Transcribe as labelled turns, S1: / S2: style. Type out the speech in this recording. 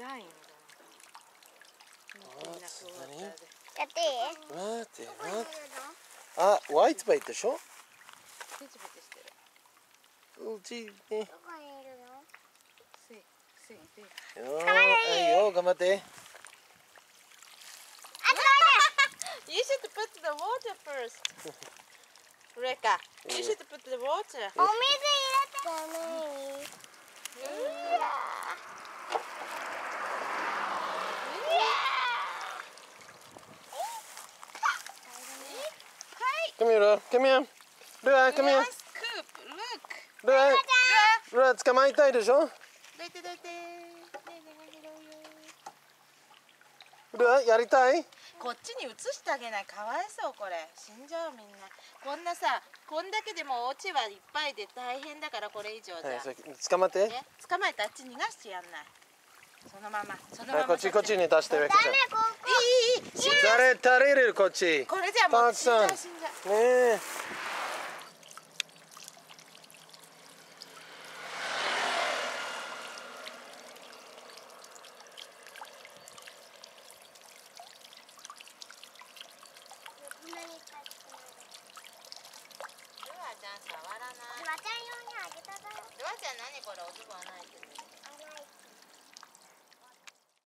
S1: 痛いんだみんなこうやったら
S2: やっていい？
S3: 待って
S2: どこにいる
S3: 待って。あホワイトバイトでしょ？
S1: ペチペチしてる？
S3: うちね。
S2: のどこにいるの？
S1: せいせいで
S3: よーはいよ頑張って。
S1: You should put the water first. Reka you should put the water.
S2: お水入れて
S3: カメラカメラルアカメラ
S1: One scoop. Look.
S3: ルアルア捕まえたいでしょ?
S1: どいてどいて
S3: ルアやりたい?
S1: こっちに移してあげない。かわいそうこれ。死んじゃうみんな。こんなさこんだけでもお家はいっぱいで大変だからこれ以上じゃ、
S3: はい捕まって。
S1: ね捕まえてあっち逃がしてやんない。そのままそのまま
S3: はいこっちこっちに出して
S1: いいいい死ん
S3: 誰足りるこっち。
S1: これじゃもう死んじゃう死んじゃう
S3: ねえ
S1: ルアちゃん触らない
S2: ルアちゃん用にあげただよ
S1: ルアちゃん何これおズボンないけど